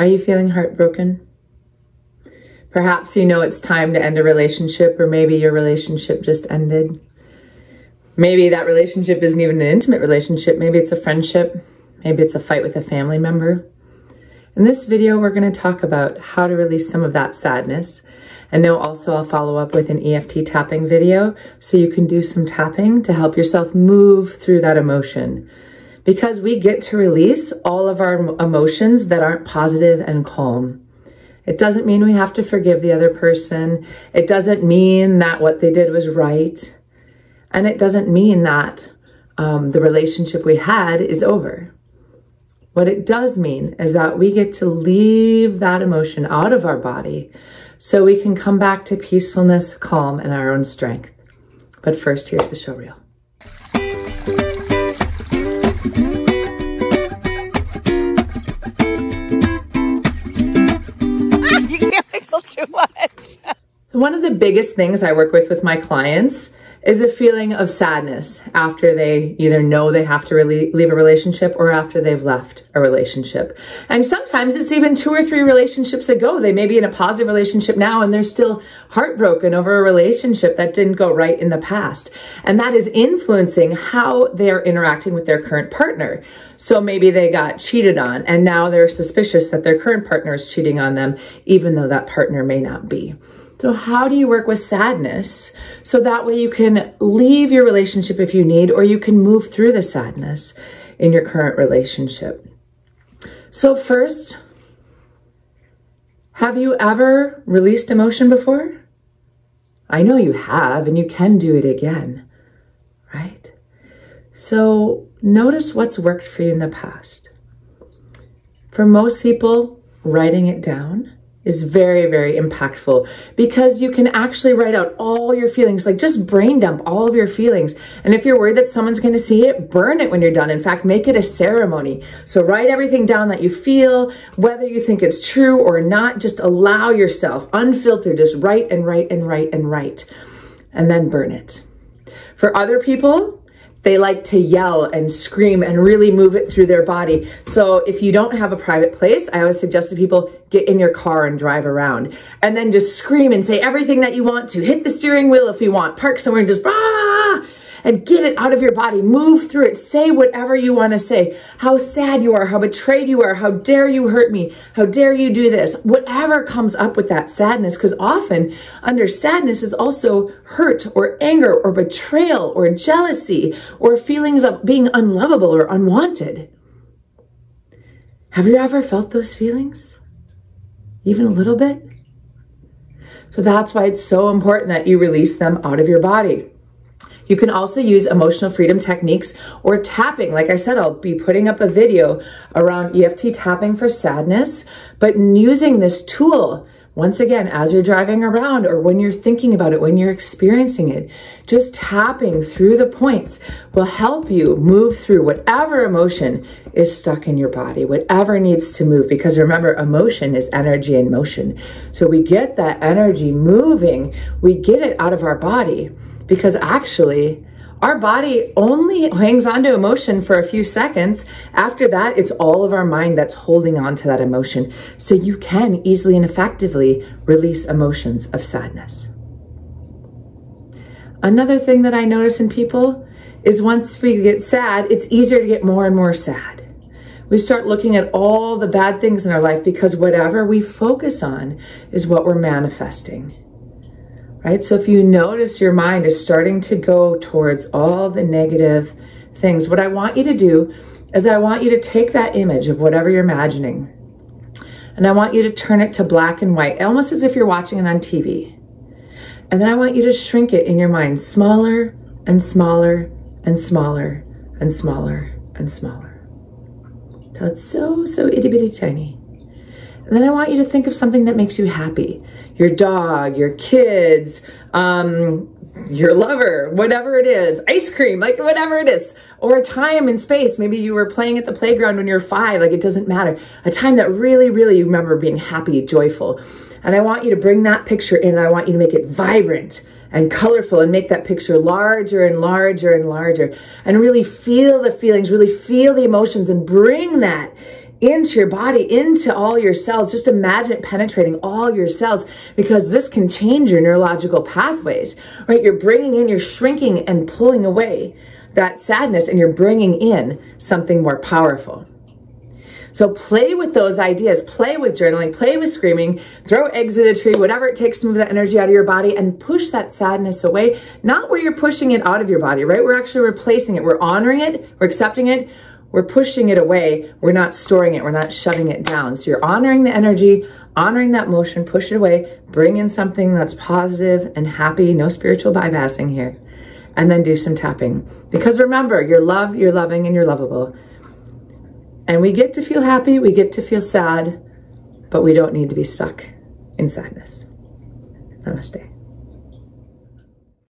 Are you feeling heartbroken? Perhaps you know it's time to end a relationship or maybe your relationship just ended. Maybe that relationship isn't even an intimate relationship. Maybe it's a friendship. Maybe it's a fight with a family member. In this video, we're going to talk about how to release some of that sadness. And now also I'll follow up with an EFT tapping video so you can do some tapping to help yourself move through that emotion. Because we get to release all of our emotions that aren't positive and calm. It doesn't mean we have to forgive the other person. It doesn't mean that what they did was right. And it doesn't mean that um, the relationship we had is over. What it does mean is that we get to leave that emotion out of our body so we can come back to peacefulness, calm, and our own strength. But first, here's the show reel. One of the biggest things I work with with my clients is a feeling of sadness after they either know they have to really leave a relationship or after they've left a relationship. And sometimes it's even two or three relationships ago. They may be in a positive relationship now and they're still heartbroken over a relationship that didn't go right in the past. And that is influencing how they're interacting with their current partner. So maybe they got cheated on and now they're suspicious that their current partner is cheating on them, even though that partner may not be. So how do you work with sadness? So that way you can leave your relationship if you need, or you can move through the sadness in your current relationship. So first, have you ever released emotion before? I know you have, and you can do it again, right? So notice what's worked for you in the past. For most people, writing it down is very, very impactful because you can actually write out all your feelings, like just brain dump all of your feelings. And if you're worried that someone's going to see it, burn it when you're done. In fact, make it a ceremony. So write everything down that you feel, whether you think it's true or not, just allow yourself unfiltered, just write and write and write and write and then burn it. For other people, they like to yell and scream and really move it through their body. So if you don't have a private place, I always suggest to people, get in your car and drive around and then just scream and say everything that you want to. Hit the steering wheel if you want, park somewhere and just, ah, and get it out of your body. Move through it. Say whatever you want to say. How sad you are, how betrayed you are, how dare you hurt me, how dare you do this. Whatever comes up with that sadness, because often under sadness is also hurt or anger or betrayal or jealousy or feelings of being unlovable or unwanted. Have you ever felt those feelings? Even a little bit? So that's why it's so important that you release them out of your body. You can also use emotional freedom techniques or tapping. Like I said, I'll be putting up a video around EFT tapping for sadness, but using this tool once again, as you're driving around or when you're thinking about it, when you're experiencing it, just tapping through the points will help you move through whatever emotion is stuck in your body, whatever needs to move. Because remember, emotion is energy in motion. So we get that energy moving, we get it out of our body because actually our body only hangs on to emotion for a few seconds. After that, it's all of our mind that's holding on to that emotion. So you can easily and effectively release emotions of sadness. Another thing that I notice in people is once we get sad, it's easier to get more and more sad. We start looking at all the bad things in our life because whatever we focus on is what we're manifesting right? So if you notice your mind is starting to go towards all the negative things, what I want you to do is I want you to take that image of whatever you're imagining and I want you to turn it to black and white, almost as if you're watching it on TV. And then I want you to shrink it in your mind smaller and smaller and smaller and smaller and smaller. Till it's so, so itty bitty tiny. And then I want you to think of something that makes you happy. Your dog, your kids, um, your lover, whatever it is, ice cream, like whatever it is, or a time and space. Maybe you were playing at the playground when you were five, like it doesn't matter. A time that really, really you remember being happy, joyful. And I want you to bring that picture in and I want you to make it vibrant and colorful and make that picture larger and larger and larger and really feel the feelings, really feel the emotions and bring that into your body, into all your cells. Just imagine it penetrating all your cells because this can change your neurological pathways, right? You're bringing in, you're shrinking and pulling away that sadness and you're bringing in something more powerful. So play with those ideas, play with journaling, play with screaming, throw eggs at a tree, whatever it takes to move that energy out of your body and push that sadness away. Not where you're pushing it out of your body, right? We're actually replacing it. We're honoring it. We're accepting it. We're pushing it away. We're not storing it. We're not shutting it down. So you're honoring the energy, honoring that motion, push it away, bring in something that's positive and happy. No spiritual bypassing here. And then do some tapping. Because remember, you're love, you're loving, and you're lovable. And we get to feel happy, we get to feel sad, but we don't need to be stuck in sadness. Namaste.